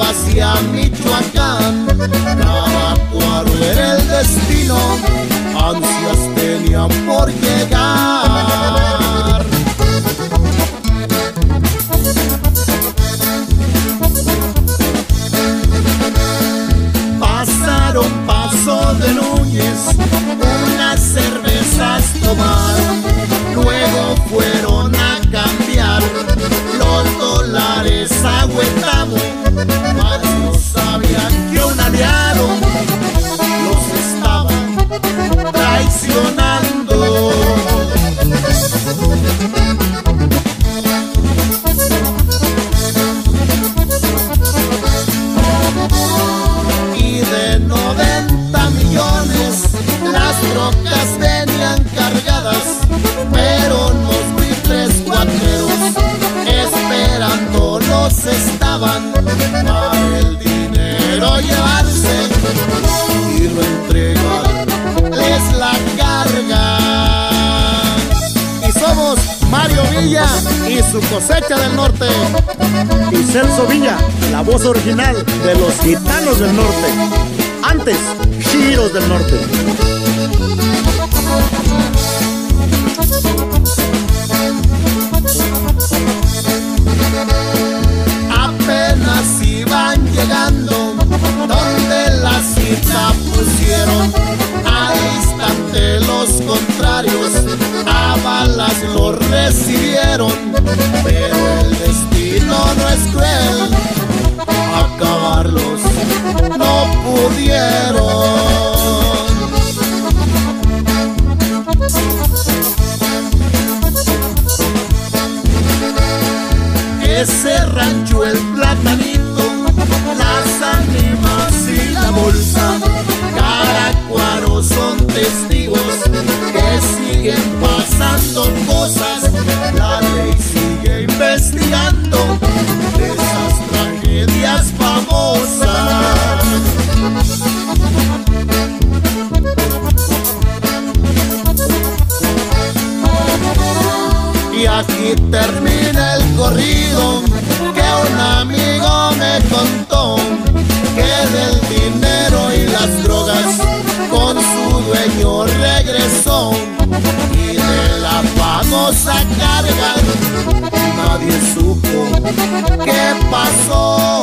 hacia Michoacán. Caracuaro era el destino, ansias tenían por llegar. Pasaron paso de Núñez, trocas venían cargadas, pero los buitres cuateros esperándolos estaban para el dinero llevarse y reentregarles la carga. Y somos Mario Villa y su cosecha del norte. Y Celso Villa, la voz original de los gitanos del norte. Antes, giros del norte. apenas iban llegando donde la cita pusieron al instante los contrarios a balas lo recibieron ese rancho el platanito, las ánimas y la bolsa, Caracuaro son testigos que siguen pasando cosas, la ley sigue investigando esas tragedias famosas. Y aquí termina el corrido que un amigo me contó que del dinero y las drogas con su dueño regresó y de la famosa carga nadie supo qué pasó.